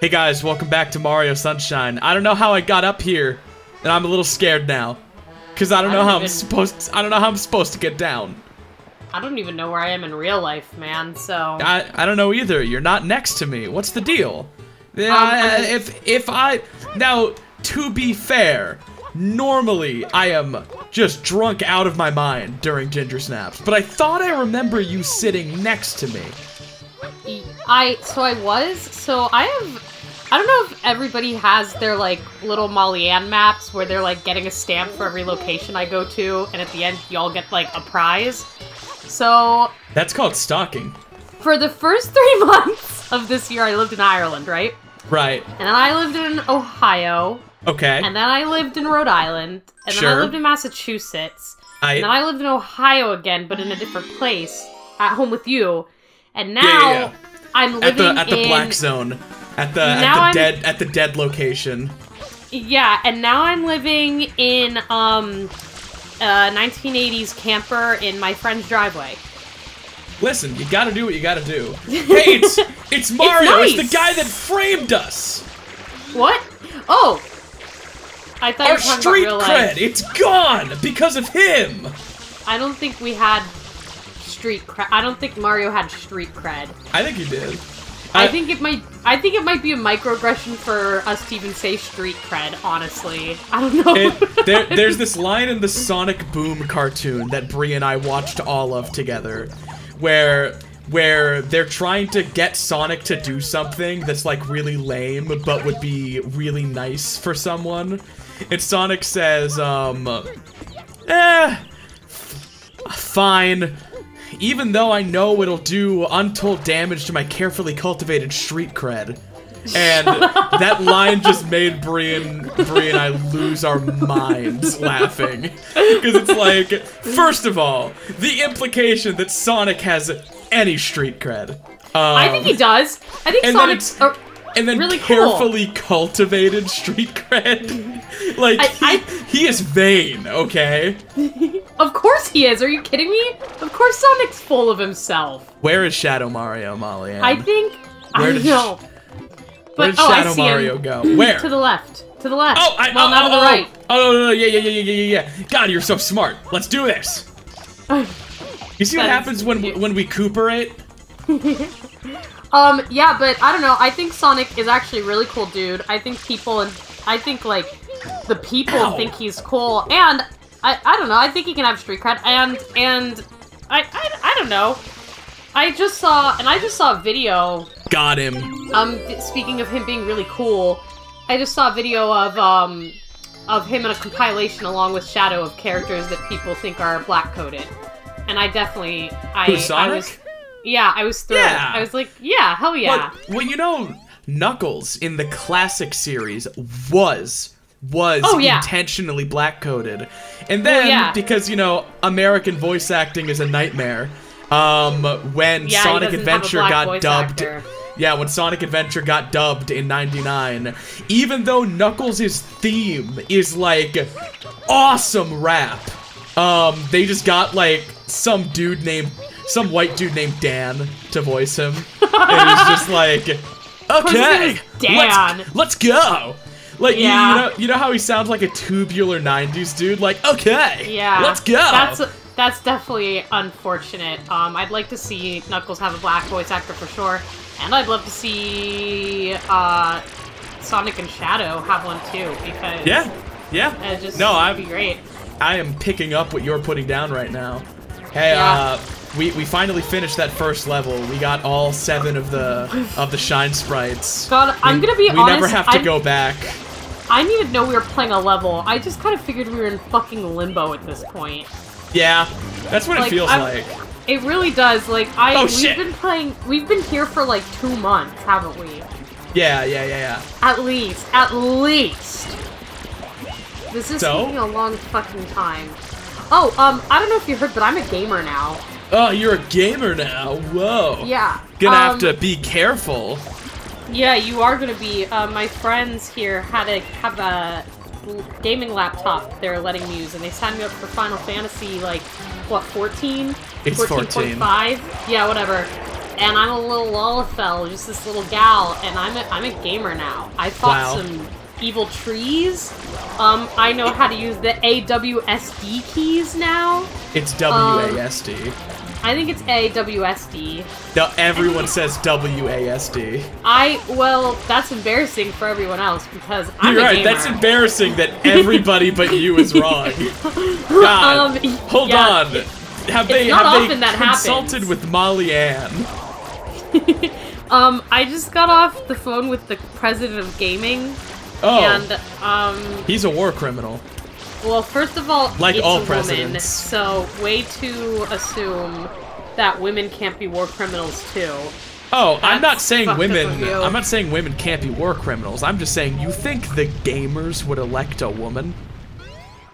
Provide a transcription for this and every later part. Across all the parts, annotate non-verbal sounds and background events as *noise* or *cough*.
Hey guys, welcome back to Mario Sunshine. I don't know how I got up here, and I'm a little scared now. Cause I don't I know don't how I'm supposed to, I don't know how I'm supposed to get down. I don't even know where I am in real life, man. So I I don't know either. You're not next to me. What's the deal? Yeah, um, I- if if I now to be fair, normally I am just drunk out of my mind during Ginger Snaps, but I thought I remember you sitting next to me. I so I was so I have I don't know if everybody has their like little Molly Ann maps where they're like getting a stamp for every location I go to, and at the end y'all get like a prize. So That's called stalking. for the first *laughs* three months of this year, I lived in Ireland, right? Right. And then I lived in Ohio, Okay. and then I lived in Rhode Island, and then I lived in Massachusetts, I and then I lived in Ohio again, but in a different place, at home with you. And now Yeah, yeah, yeah. I'm at living the at the in black zone. At the at the dead at the dead location. Yeah, and now I'm living in um a 1980s camper in my friend's driveway. Listen, you gotta do what you gotta do. *laughs* Hey, it's it's Mario. It's, nice. the guy that framed us. What? Oh, I thought Our street cred, it's gone because of him. I don't think we had street cred. I don't think Mario had street cred. I think he did. I, think it might. I think it might be a microaggression for us to even say street cred. Honestly, I don't know. It, *laughs* there, there's this line in the Sonic Boom cartoon that Brie and I watched all of together, where where they're trying to get Sonic to do something that's like really lame but would be really nice for someone. And Sonic says, um, eh, fine. Even though I know it'll do untold damage to my carefully cultivated street cred. And *laughs* that line just made Brie and, Brie and I lose our minds laughing. Because it's like, first of all, the implication that Sonic has any street cred. Um, I think he does. I think and then Sonic's. and then really cool. carefully cultivated street cred. *laughs* like, I- he, I- he is vain, okay? *laughs* of course he is. Are you kidding me? Of course Sonic's full of himself. Where is Shadow Mario, Molly? Ann? I think. Where I did know. Where did oh, Shadow Mario him. go? Where? To the left. To the left. Oh, I, well, oh, not oh, to the oh, right. Oh, no, no, no, yeah, yeah, yeah, yeah, yeah, yeah. God, you're so smart. Let's do this. *sighs* You see what happens when cute. when we cooperate? *laughs* Um, yeah, but I don't know. I think Sonic is actually a really cool dude. I think people and I think like the people Ow. think he's cool, and I I don't know. I think he can have street cred, and and I I, I don't know. I just saw and I just saw a video. Got him. Um, speaking of him being really cool, I just saw a video of um of him in a compilation along with Shadow of characters that people think are black coded, and I definitely I Who, I was yeah I was thrilled. Yeah. I was like yeah hell yeah. Well, well, you know, Knuckles in the classic series was was Oh, yeah. intentionally black coded, and then yeah. because you know American voice acting is a nightmare. Um, when Yeah, Sonic doesn't have a Adventure got dubbed. actor. Yeah, when Sonic Adventure got dubbed in 99, even though Knuckles' theme is like awesome rap, um, they just got like some dude named, some white dude named Dan to voice him. and he's just like, *laughs* okay, Dan. Let's, let's go. Like, you- Yeah. you, know, you know how he sounds like a tubular 90s dude? Like, okay, Yeah, let's go. That's that's definitely unfortunate. Um, I'd like to see Knuckles have a black voice actor for sure, and I'd love to see uh, Sonic and Shadow have one too because yeah, yeah. it just no, I'm, be great. I am picking up what you're putting down right now. Hey, Yeah. uh, we, we finally finished that first level. We got all seven of the of the shine sprites. God, I'm We- gonna be we honest. never have to I'm- go back. I didn't even know we were playing a level. I just kind of figured we were in fucking limbo at this point. Yeah, that's what it feels I'm- like. It really does. Like I, Oh, we've shit. been playing. We've been here for like two months, haven't we? Yeah, yeah, yeah, yeah. At least. At least. This is So? taking a long fucking time. Oh, um, I don't know if you heard, but I'm a gamer now. Oh, you're a gamer now. Whoa. Yeah. Gonna um, have to be careful. Yeah, you are gonna be. Uh, my friends here had a have a gaming laptop they're letting me use, and they signed me up for Final Fantasy like what 14? It's 14. 14.5? Yeah, whatever. and I'm a little Lalafell, just this little gal, and I'm a, I'm a gamer now. I fought Wow. some evil trees. Um, I know how to use the AWSD keys now. It's Um, WASD. I think it's AWSD. No, everyone says WASD. I well, that's embarrassing for everyone else because I'm You're right. gamer. That's embarrassing that *laughs* everybody but you is wrong. *laughs* God, Um, hold yeah. on. Have they not have they that consulted happens. with Molly Ann? *laughs* Um, I just got off the phone with the president of gaming, Oh, and um, he's a war criminal. Well, first of all, Like it's all a woman, presidents. so way to assume that women can't be war criminals too. Oh, I'm not saying women. I'm not saying women can't be war criminals. I'm just saying you think the gamers would elect a woman?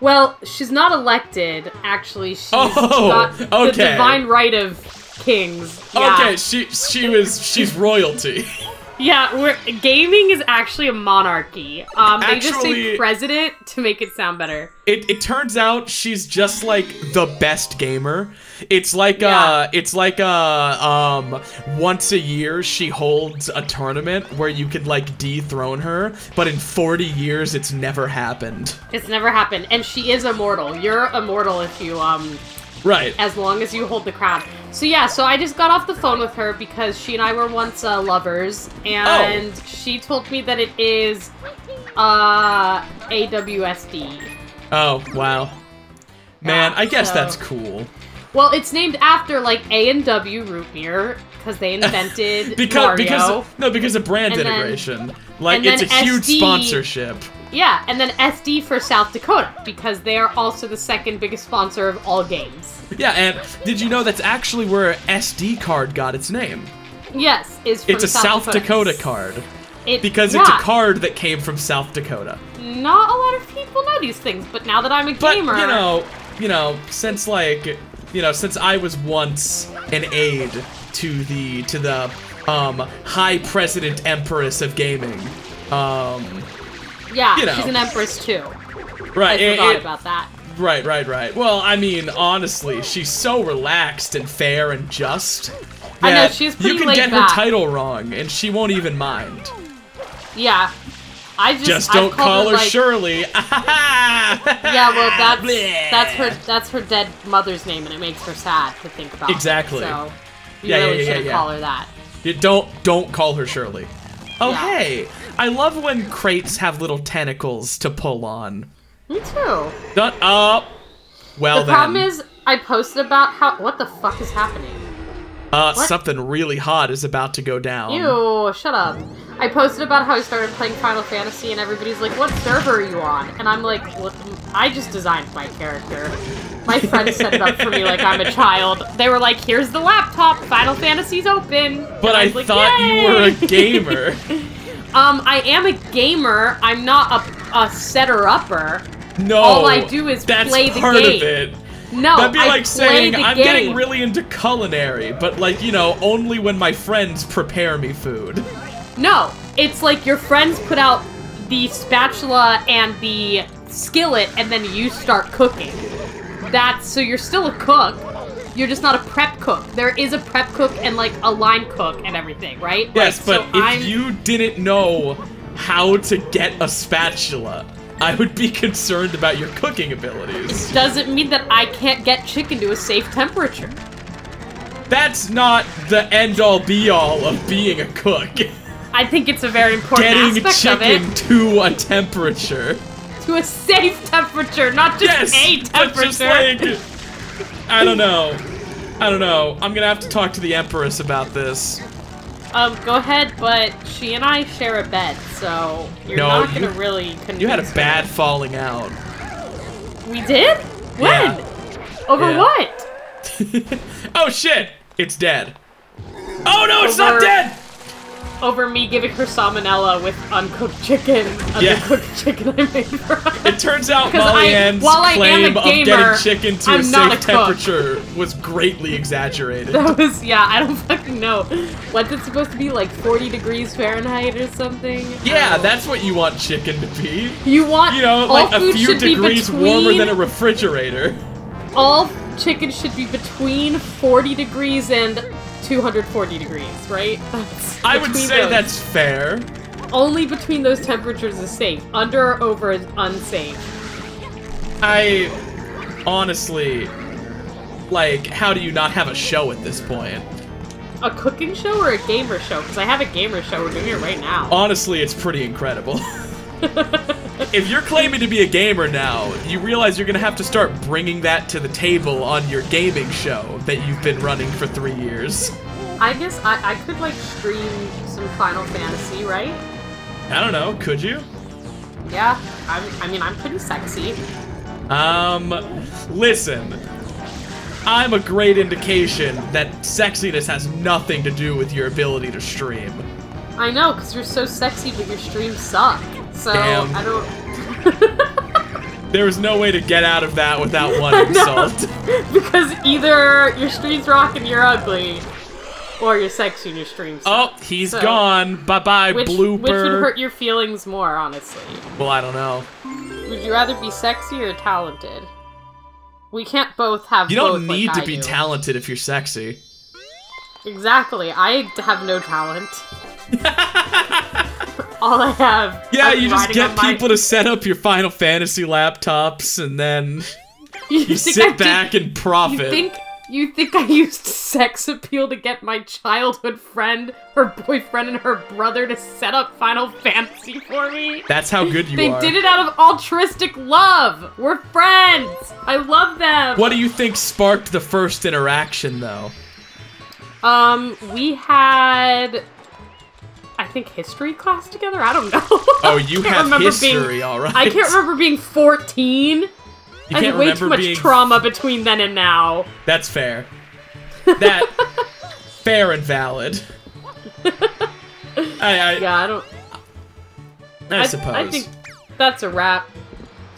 Well, she's not elected. Actually, she's Oh, got the okay. divine right of kings. Yeah. Okay, she she was she's royalty. *laughs* Yeah, we're, gaming is actually a monarchy. Um, they just say president to make it sound better. It, it turns out she's just like the best gamer. It's like Yeah. uh it's like uh um once a year she holds a tournament where you could like dethrone her, but in 40 years it's never happened. It's never happened, and she is immortal. You're immortal if you um, Right. as long as you hold the crown. So yeah, so I just got off the phone with her because she and I were once uh, lovers, and Oh. she told me that it is uh AWSD. Oh, wow. Man, Yeah, I guess so- that's cool. Well, it's named after like A and W root beer because they invented *laughs* Because Mario. because no, because of brand And then- integration. like it's a then huge sponsorship. Yeah, and then SD for South Dakota because they are also the second biggest sponsor of all games. Yeah, and did you know that's actually where SD card got its name? Yes, is It's a South Dakota card It- because it's a card that came from South Dakota. Not a lot of people know these things, but now that I'm a But gamer, you know, you know, since like, you know, since I was once an aide to the to the um High President Empress of gaming, um, yeah, you know. she's an empress too. right, I forgot it- about that. right, right, right. Well, I mean, honestly, she's so relaxed and fair and just. I know, she's You can get back. her title wrong, and she won't even mind. Yeah, I just Just don't call her, like, Shirley. *laughs* Yeah, well, that's Bleh. that's her that's her dead mother's name, and it makes her sad to think about. Exactly. So you Yeah, yeah, really yeah, shouldn't yeah. call her that. You don't don't call her Shirley. Oh Yeah. hey, I love when crates have little tentacles to pull on. Me too. Done up. Well then The then, problem is, I posted about how what the fuck is happening. uh, what? something really hot is about to go down. Ew, shut up. I posted about how I started playing Final Fantasy and everybody's like, what server are you on? And I'm like, what? I just designed my character. My friends set it up for me like I'm a child. They were like, here's the laptop, Final Fantasy's open. But I was like, thought you were a gamer. *laughs* um, I am a gamer. I'm not a, a setter-upper. No. All I do is that's play the part game. of it. No, That'd be I like saying I'm game. getting really into culinary, but like you know, only when my friends prepare me food. No, it's like your friends put out the spatula and the skillet, and then you start cooking. That's so you're still a cook. You're just not a prep cook. There is a prep cook and like a line cook and everything, right? Yes, Like, but so if I'm, you didn't know how to get a spatula, I would be concerned about your cooking abilities. doesn't mean that I can't get chicken to a safe temperature. That's not the end all be all of being a cook. I think it's a very important Getting aspect of chicken it to a temperature. to a safe temperature, not just Yes, a but temperature. just like I don't know. I don't know. I'm gonna have to talk to the Empress about this. Um, go ahead, but she and I share a bed, so you're No, not gonna you- really convince You had a her. bad falling out. We did? When? Yeah. Over Yeah. what? *laughs* oh shit! It's dead. Oh no, it's not dead! Over me giving her salmonella with uncooked chicken, Yeah. undercooked chicken I made for her. It turns out *laughs* 'Cause I- Molly Ann's while I am a claim of gamer, getting chicken to a I'm not safe a temperature was greatly exaggerated. *laughs* That was, yeah, I don't fucking know. What's it supposed to be, like 40 degrees Fahrenheit or something? Yeah, that's what you want chicken to be. You want You know, like a few be degrees between, warmer than a refrigerator. all chicken should be between 40 degrees and 240 degrees, right? That's I would say those. that's fair. only between those temperatures is safe. Under or over is unsafe. I honestly like how do you not have a show at this point? A cooking show or a gamer show? Because I have a gamer show. We're doing it right now. Honestly, it's pretty incredible. *laughs* *laughs* if you're claiming to be a gamer now, you realize you're gonna have to start bringing that to the table on your gaming show that you've been running for three years. I guess I, I could like stream some Final Fantasy, right? I don't know, could you? Yeah. I'm, I mean, I'm pretty sexy. Um, listen. I'm a great indication that sexiness has nothing to do with your ability to stream. I know, because you're so sexy, but your streams suck. So Damn. I don't. *laughs* There was no way to get out of that without *laughs* one insult. *laughs* because either your streams rock and you're ugly, or you're sexy and your streams Oh, he's So, gone. Bye bye, Which, blooper. which would hurt your feelings more, honestly? Well, I don't know. Would you rather be sexy or talented? We can't both have. You don't both like need to I be do. talented if you're sexy. Exactly. I have no talent. All I have. Yeah, you just get on my- people to set up your Final Fantasy laptops and then *laughs* you think sit I did- back and profit. You think you think I used *laughs* sex appeal to get my childhood friend, her boyfriend, and her brother to set up Final Fantasy for me? That's how good you They are. They did it out of altruistic love. We're friends. I love them. What do you think sparked the first interaction, though? Um, we had, I think, history class together. I don't know. Oh, you have history, being- all right. *laughs* I can't remember being 14. You I can't had way too much being. trauma between then and now. That's fair. *laughs* That fair and valid. I I, Yeah, I don't. I, suppose. I think that's a wrap.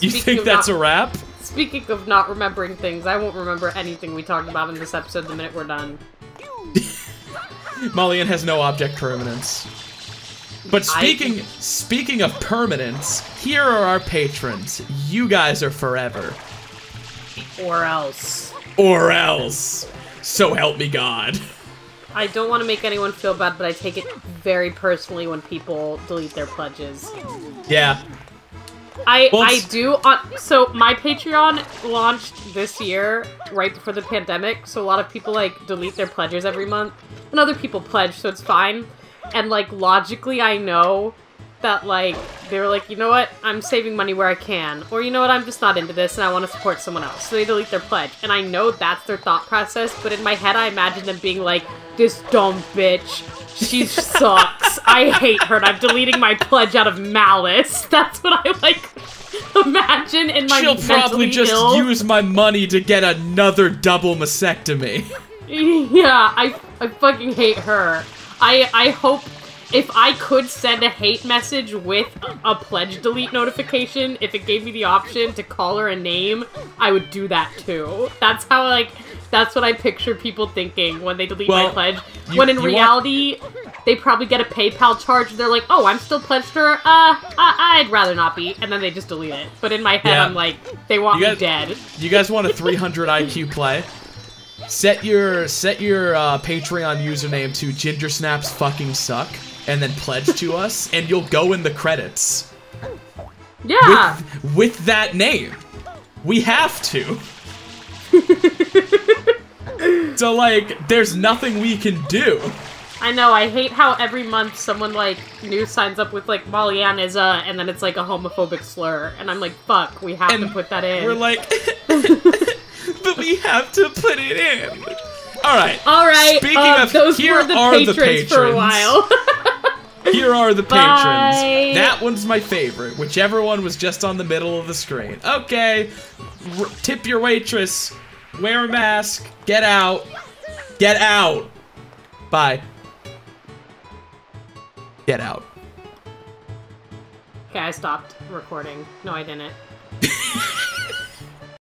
you speaking think that's not- a wrap? Speaking of not remembering things, I won't remember anything we talked about in this episode the minute we're done. *laughs* Mulligan has no object permanence. But I- speaking speaking of permanence, here are our patrons. You guys are forever. Or else. Or else. So help me God. I don't want to make anyone feel bad, but I take it very personally when people delete their pledges. Yeah. I Well, I do. On, so my Patreon launched this year, right before the pandemic. So a lot of people like delete their pledges every month, and other people pledge, so it's fine. And like logically, I know that like they were like, you know what, I'm saving money where I can, or you know what, I'm just not into this, and I want to support someone else. So they delete their pledge, and I know that's their thought process. But in my head, I imagine them being like, this dumb bitch. She *laughs* sucks. I hate her, and I'm deleting my pledge out of malice. *laughs* That's what I like imagine in my She'll probably just ill. use my money to get another double mastectomy. *laughs* Yeah, I I fucking hate her. I I hope if I could send a hate message with a pledge delete notification, if it gave me the option to call her a name, I would do that too. That's how like that's what I picture people thinking when they delete Well, my pledge. you- when in want- reality, they probably get a PayPal charge. They're like, "Oh, I'm still pledged to her. Uh, I- I'd rather not be," and then they just delete it. But in my head, Yeah. I'm like, they want You me guys- dead. You guys want a 300 IQ play? Set your set your uh, Patreon username to Ginger Snaps fucking suck, and then pledge to *laughs* us, and you'll go in the credits Yeah. with, with that name. We have to. *laughs* so like, there's nothing we can do. I know, I hate how every month someone like new signs up with like Molly Ann is a and then it's like a homophobic slur and I'm like, fuck, we have to put that in. We're like, *laughs* but we have to put it in. All right. Alright, Speaking uh, of, those here were the are patrons, the patrons for a while. *laughs* Here are the patrons. Bye. That one's my favorite. Whichever one was just on the middle of the screen. Okay. R- tip your waitress. Wear a mask. Get out. Get out. Bye. Get out. okay, I stopped recording. No, I didn't. *laughs*